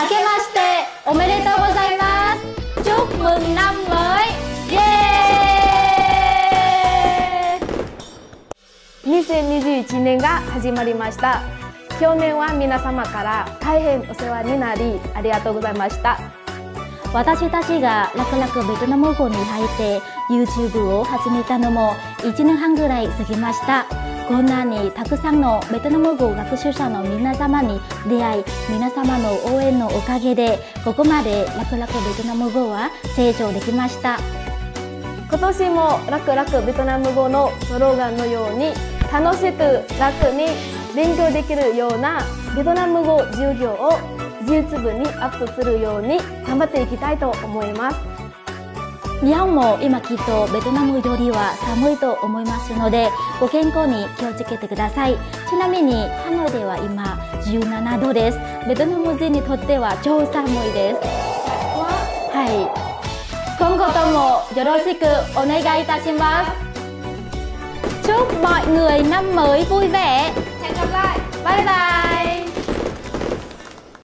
明けましておめでとうございます。chúc mừng năm mới yeah 2021年が始まりました。去年は皆様から大変お世話になりありがとうございました。私たちが楽々ベトナム語に入って YouTube を始めたのも1年半ぐらい過ぎました。こんなにたくさんのベトナム語学習者の皆様に出会い皆様の応援のおかげでここまで楽々ベトナム語は成長できました。今年も楽々ベトナム語のスローガンのように楽しく楽に勉強できるようなベトナム語授業を YouTube にアップするように頑張っていきたいと思います。日本も今きっとベトナムよりは寒いと思いますのでご健康に気をつけてください。ちなみにハノイでは今17度です。ベトナム人にとっては超寒いです。はい。今後ともよろしくお願いいたします。Chúc mọi người năm mới vui vẻ。Hẹn gặp lại. Bye bye